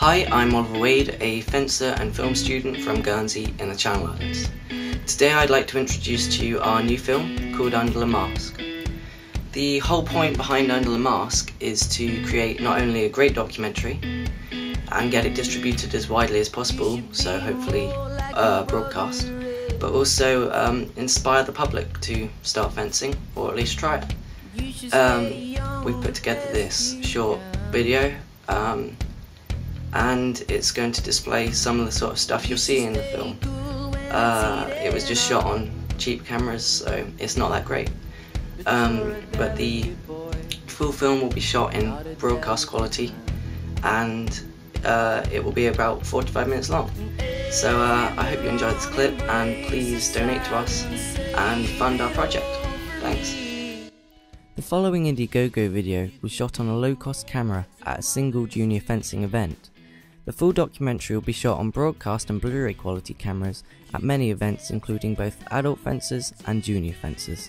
Hi, I'm Oliver Wade, a fencer and film student from Guernsey in the Channel Islands. Today I'd like to introduce to you our new film called Under the Mask. The whole point behind Under the Mask is to create not only a great documentary and get it distributed as widely as possible, so hopefully uh, broadcast, but also um, inspire the public to start fencing or at least try it. Um, we've put together this short video um, and it's going to display some of the sort of stuff you'll see in the film. Uh, it was just shot on cheap cameras, so it's not that great. Um, but the full film will be shot in broadcast quality and uh, it will be about 45 minutes long. So uh, I hope you enjoyed this clip and please donate to us and fund our project. Thanks. The following Indiegogo video was shot on a low cost camera at a single junior fencing event. The full documentary will be shot on broadcast and Blu ray quality cameras at many events, including both adult fences and junior fencers.